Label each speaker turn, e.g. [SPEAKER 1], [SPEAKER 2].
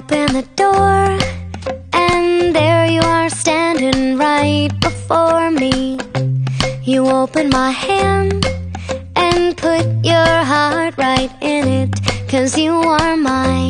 [SPEAKER 1] open the door, and there you are standing right before me. You open my hand and put your heart right in it, cause you are mine.